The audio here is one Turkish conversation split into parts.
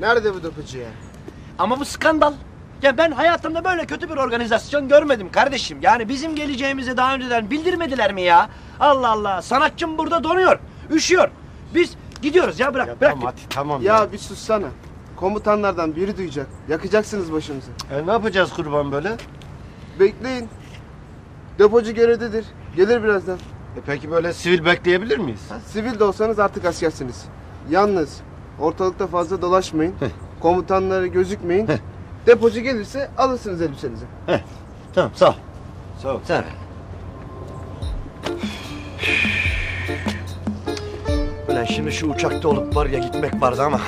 Nerede bu depocu ya? Ama bu skandal. Ya ben hayatımda böyle kötü bir organizasyon görmedim kardeşim. Yani bizim geleceğimizi daha önceden bildirmediler mi ya? Allah Allah. Sanatçım burada donuyor. Üşüyor. Biz gidiyoruz ya bırak bırak. Tamam hadi tamam ya. Ya bir sussana. Komutanlardan biri duyacak. Yakacaksınız başımızı. E, ne yapacağız kurban böyle? Bekleyin. Depocu görevdedir. Gelir birazdan. E, peki böyle sivil bekleyebilir miyiz? Sivil de olsanız artık askersiniz. Yalnız ortalıkta fazla dolaşmayın. Komutanlara gözükmeyin. Depocu gelirse alırsınız elbisenizi. Tamam sağ ol. Sağ ol. Sen. Ulan şimdi şu uçakta olup var ya gitmek vardı ama.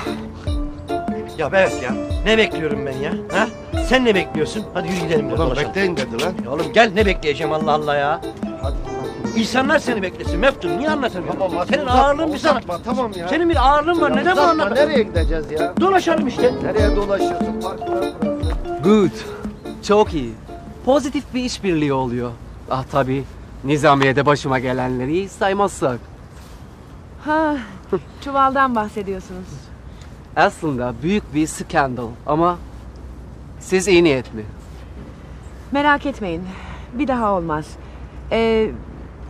Ya evet ya. Ne bekliyorum ben ya? Ha? Sen ne bekliyorsun? Hadi yürü gidelim Ulan bekleyin dedi lan. Ya oğlum gel ne bekleyeceğim Allah Allah ya. İnsanlar seni beklesin Meftun niye anlatamıyorsun? Tamam hadi Senin uzatma, ağırlığın bir sana. uzatma, Tamam ya. Senin bir ağırlığın var neden bu Uzatma? Nereye gideceğiz ya? Dolaşalım işte. Nereye dolaşıyorsun? Good. Çok iyi. Pozitif bir işbirliği oluyor. Ah tabii. Nizamiye'de başıma gelenleri saymazsak. Ha, çuvaldan bahsediyorsunuz. Aslında büyük bir skandal ama siz iyi niyetli. Merak etmeyin. Bir daha olmaz. Ee,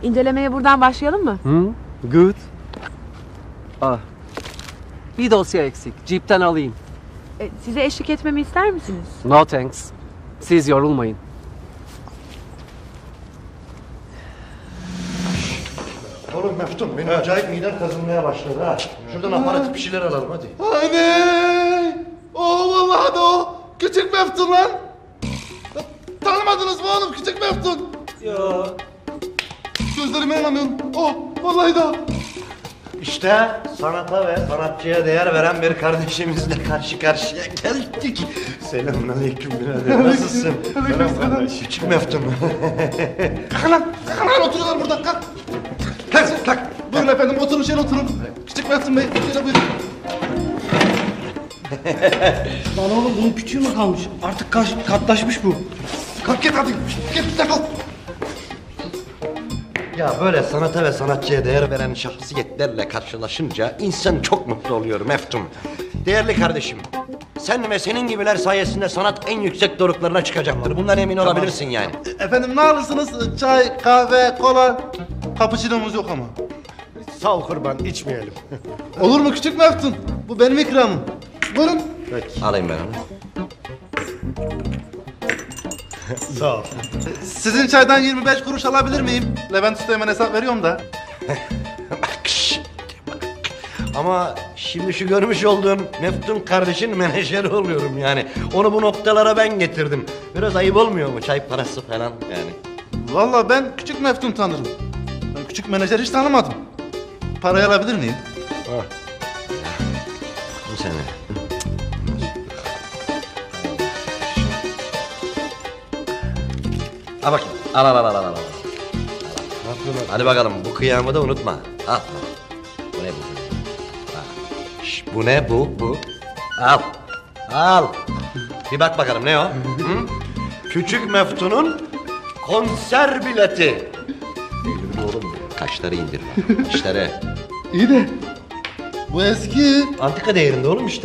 incelemeye buradan başlayalım mı? Hı? Good. Ah. Bir dosya eksik. Jeep'ten alayım. Ee, size eşlik etmemi ister misiniz? No thanks. Siz yorulmayın. Oğlum Meftun benim acayip midem kazınmaya başladı ha. Şuradan aparatif bir şeyler alalım hadi. Anne! O vallahi de o. Küçük Meftun lan. Tanımadınız mı oğlum Küçük Meftun? Ya. Gözlerime inanamıyorum. O vallahi o. İşte sanata ve sanatçıya değer veren bir kardeşimizle karşı karşıya geldik. Selamünaleyküm birader. Nasılsın? Selam kardeş. Küçük Meftun. Kalkın lan. Kalkın lan oturuyorlar burada. Kalk. Kalk kalk. Buyurun efendim oturun şöyle oturun. Küçük Meftun Bey şöyle buyurun. Lan oğlum bunun küçüğü mü kalmış? Artık kaç, katlaşmış bu. Kalk git hadi. Git defol. Ya böyle sanata ve sanatçıya değer veren şahsiyetlerle karşılaşınca insan çok mutlu oluyor Meftun. Değerli kardeşim, sen ve senin gibiler sayesinde sanat en yüksek doruklarına çıkacaktır. Bundan emin olabilirsin yani. Efendim ne alırsınız? Çay, kahve, kola. Cappuccino'muz yok ama. Sağ ol kurban içmeyelim. Olur mu Küçük Meftun? Bu benim ikramım. Buyurun. Alayım ben onu. Sağ ol. Sizin çaydan 25 kuruş alabilir miyim? Levent Usta hemen hesap veriyorum da. Ama şimdi şu görmüş olduğum Meftun kardeşin menajeri oluyorum yani. Onu bu noktalara ben getirdim. Biraz ayıp olmuyor mu çay parası falan yani? Vallahi ben küçük Meftun tanırım. Ben küçük menajer hiç tanımadım. Parayı alabilir miyim? Bu sene. Al bakayım. Al al al al al. al. Hadi bakalım bu kıyamı da unutma. Al. Bu ne bu? Ha. Şş, bu ne bu bu? Al. Al. Bir bak bakalım ne o? Hı? Küçük Meftun'un konser bileti. İndir oğlum. Kaşları indir. Kaşları. İyi de bu eski. Antika değerinde oğlum işte.